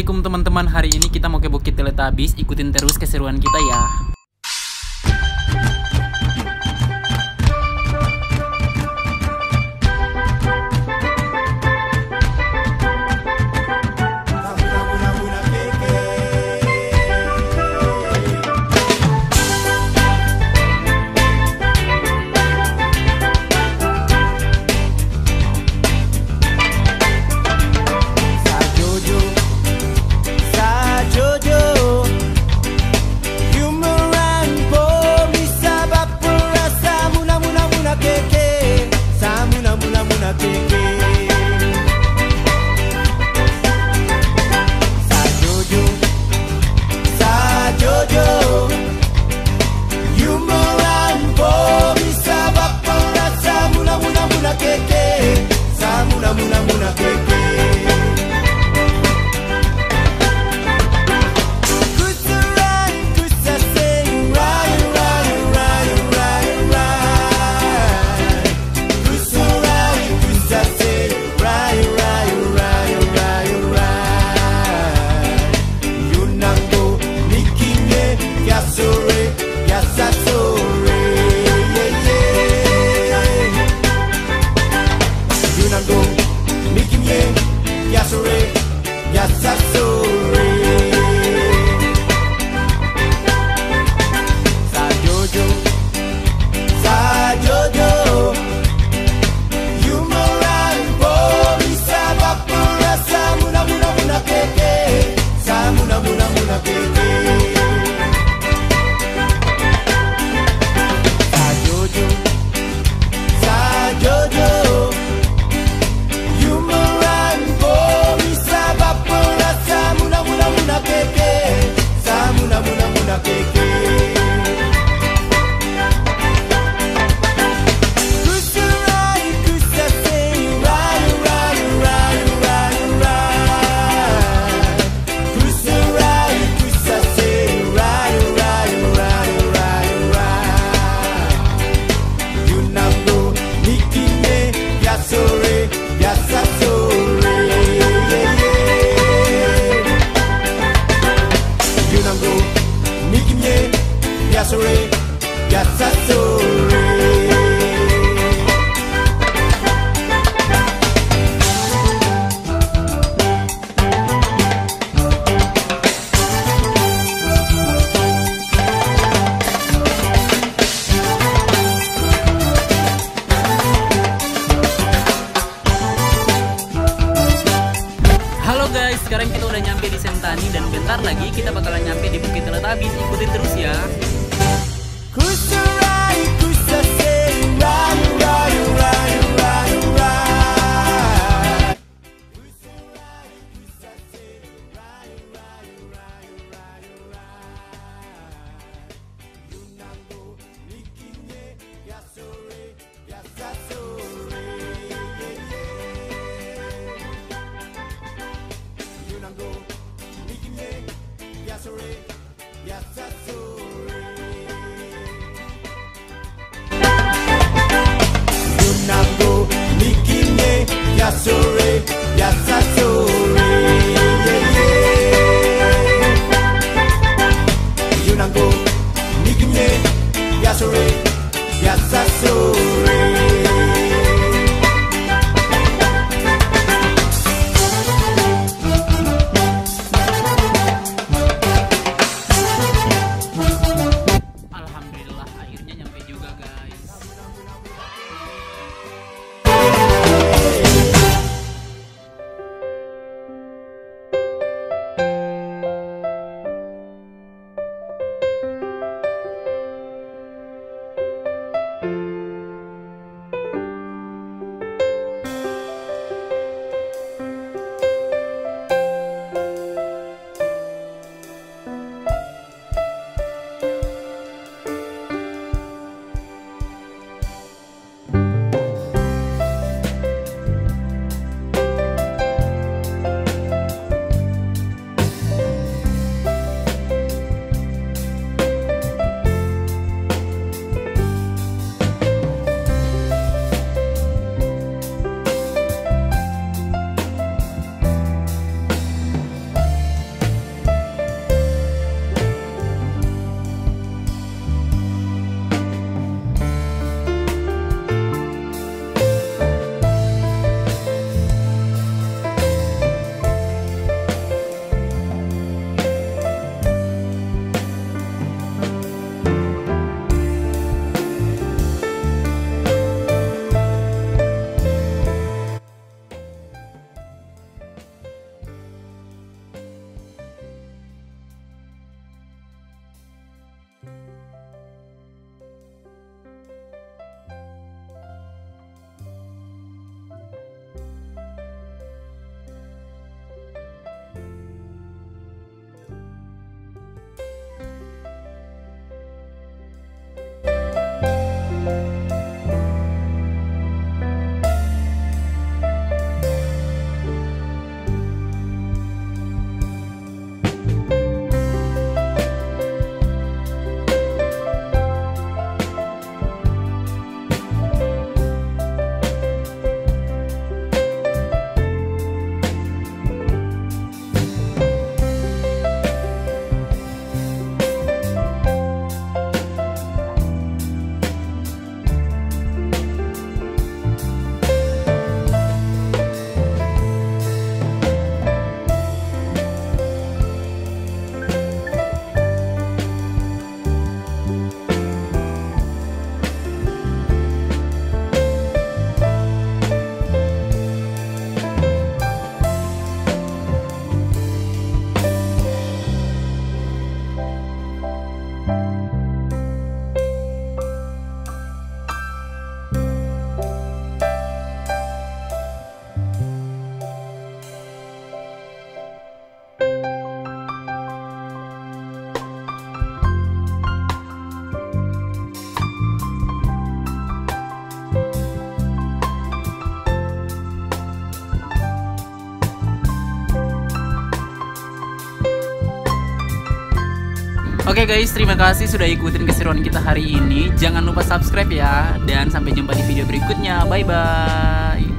Assalamualaikum teman-teman. Hari ini kita mau ke Bukit Teletabis. Ikutin terus keseruan kita ya. sekarang kita udah nyampe di Sentani dan bentar lagi kita bakalan nyampe di Bukit Teletabis. Ikutin terus ya. so guys, terima kasih sudah ikutin keseruan kita hari ini. Jangan lupa subscribe ya dan sampai jumpa di video berikutnya. Bye bye.